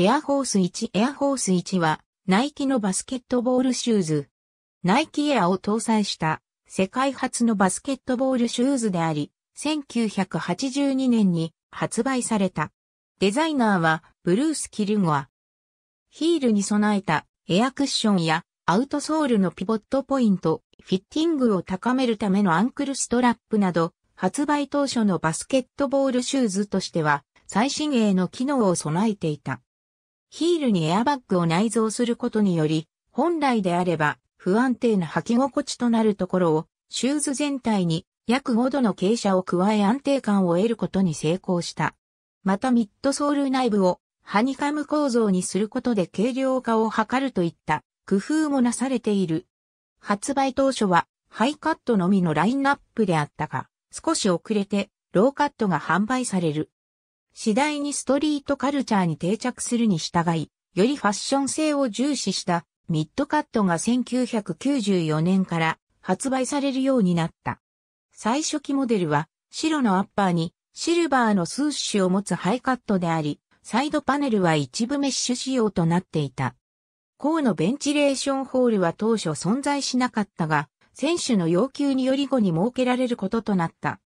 エアホース1エアホース1はナイキのバスケットボールシューズ。ナイキエアを搭載した世界初のバスケットボールシューズであり、1982年に発売された。デザイナーはブルース・キルゴア。ヒールに備えたエアクッションやアウトソールのピボットポイント、フィッティングを高めるためのアンクルストラップなど、発売当初のバスケットボールシューズとしては、最新鋭の機能を備えていた。ヒールにエアバッグを内蔵することにより、本来であれば不安定な履き心地となるところを、シューズ全体に約5度の傾斜を加え安定感を得ることに成功した。またミッドソール内部をハニカム構造にすることで軽量化を図るといった工夫もなされている。発売当初はハイカットのみのラインナップであったが、少し遅れてローカットが販売される。次第にストリートカルチャーに定着するに従い、よりファッション性を重視したミッドカットが1994年から発売されるようになった。最初期モデルは白のアッパーにシルバーのスーッシュを持つハイカットであり、サイドパネルは一部メッシュ仕様となっていた。甲のベンチレーションホールは当初存在しなかったが、選手の要求により後に設けられることとなった。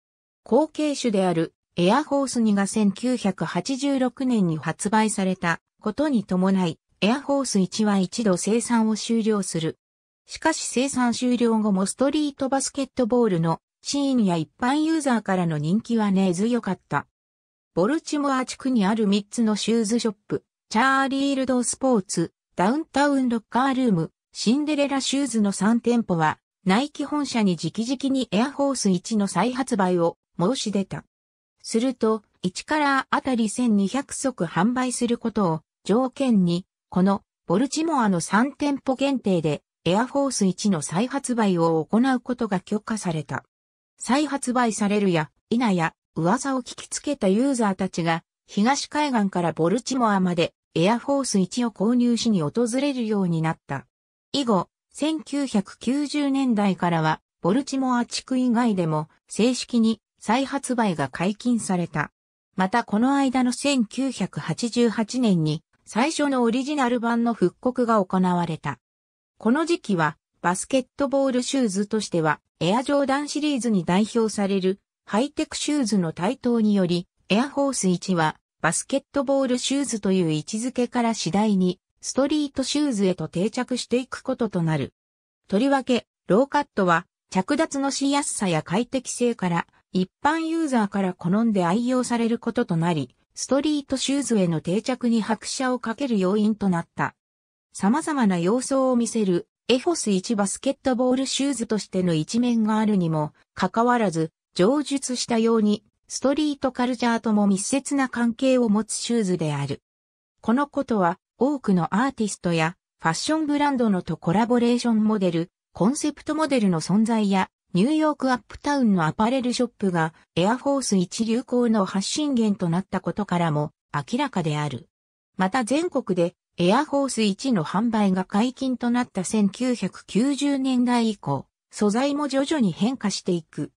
後継種であるエアホース2が1986年に発売されたことに伴い、エアホース1は一度生産を終了する。しかし生産終了後もストリートバスケットボールのシーンや一般ユーザーからの人気は根強かった。ボルチモア地区にある3つのシューズショップ、チャーリールドスポーツ、ダウンタウンロッカールーム、シンデレラシューズの3店舗は、ナイキ本社に直々にエアホース1の再発売を申し出た。すると、1カラーあたり1200足販売することを条件に、このボルチモアの3店舗限定でエアフォース1の再発売を行うことが許可された。再発売されるや、否や、噂を聞きつけたユーザーたちが、東海岸からボルチモアまでエアフォース1を購入しに訪れるようになった。以後、1990年代からは、ボルチモア地区以外でも正式に再発売が解禁された。またこの間の1988年に最初のオリジナル版の復刻が行われた。この時期はバスケットボールシューズとしてはエアジョーダンシリーズに代表されるハイテクシューズの台頭によりエアフォース1はバスケットボールシューズという位置づけから次第にストリートシューズへと定着していくこととなる。とりわけ、ローカットは着脱のしやすさや快適性から一般ユーザーから好んで愛用されることとなり、ストリートシューズへの定着に拍車をかける要因となった。様々な様相を見せるエフォス1バスケットボールシューズとしての一面があるにもかかわらず、上述したようにストリートカルチャーとも密接な関係を持つシューズである。このことは多くのアーティストやファッションブランドのとコラボレーションモデル、コンセプトモデルの存在やニューヨークアップタウンのアパレルショップがエアフォース1流行の発信源となったことからも明らかである。また全国でエアフォース1の販売が解禁となった1990年代以降、素材も徐々に変化していく。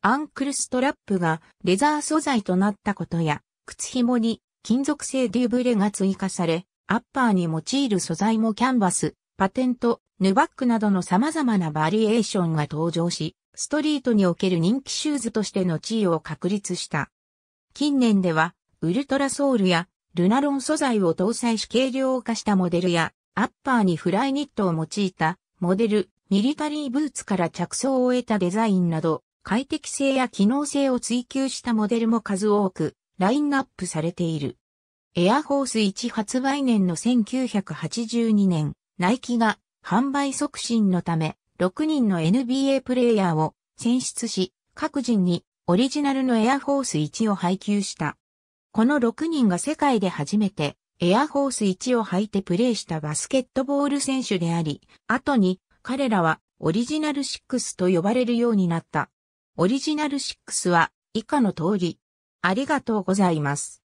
アンクルストラップがレザー素材となったことや、靴紐に金属製デュブレが追加され、アッパーに用いる素材もキャンバス、パテント、ヌバックなどの様々なバリエーションが登場し、ストリートにおける人気シューズとしての地位を確立した。近年では、ウルトラソールやルナロン素材を搭載し軽量化したモデルや、アッパーにフライニットを用いたモデル、ミリタリーブーツから着想を得たデザインなど、快適性や機能性を追求したモデルも数多くラインナップされている。エアホース1発売年の1982年、ナイキが販売促進のため6人の NBA プレイヤーを選出し、各人にオリジナルのエアホース1を配給した。この6人が世界で初めてエアホース1を履いてプレイしたバスケットボール選手であり、後に彼らはオリジナル6と呼ばれるようになった。オリジナル6は以下の通り。ありがとうございます。